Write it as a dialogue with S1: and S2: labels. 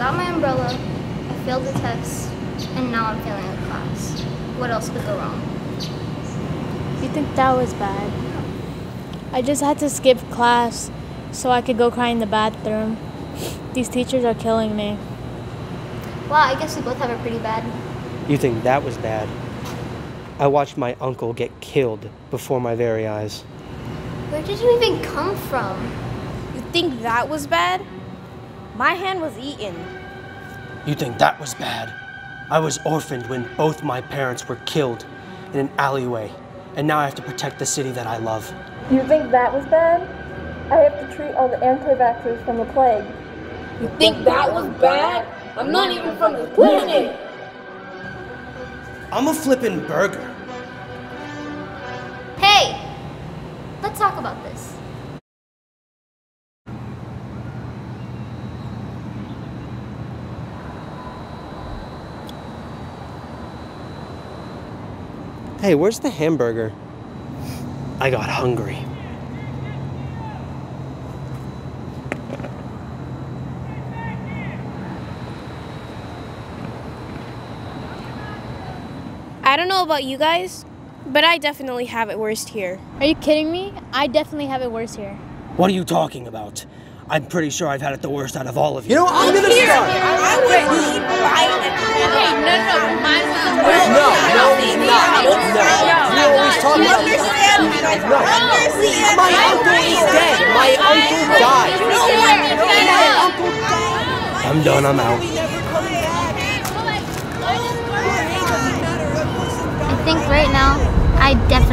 S1: umbrella, I failed the test, and now I'm failing a class. What else could go wrong?
S2: You think that was bad? I just had to skip class so I could go cry in the bathroom. These teachers are killing me.
S1: Well, I guess we both have it pretty bad.
S3: You think that was bad? I watched my uncle get killed before my very eyes.
S1: Where did you even come from?
S4: You think that was bad? My hand was eaten.
S3: You think that was bad? I was orphaned when both my parents were killed in an alleyway, and now I have to protect the city that I love.
S5: You think that was bad? I have to treat all the anti-vaxxers from the plague.
S6: You think that was bad? I'm not even from the planet!
S3: I'm a flippin' burger.
S1: Hey! Let's talk about this.
S3: Hey, where's the hamburger? I got hungry.
S4: I don't know about you guys, but I definitely have it worst here.
S2: Are you kidding me? I definitely have it worse here.
S3: What are you talking about? I'm pretty sure I've had it the worst out of all of you.
S7: You know, I'm gonna
S6: Here,
S7: start.
S6: I would
S7: always talk
S6: You
S7: about
S6: understand me?
S7: No.
S6: Understand
S7: My
S6: me?
S7: uncle is dead. My uncle died. My uncle died.
S3: I'm done, I'm out.
S1: I think right now, I definitely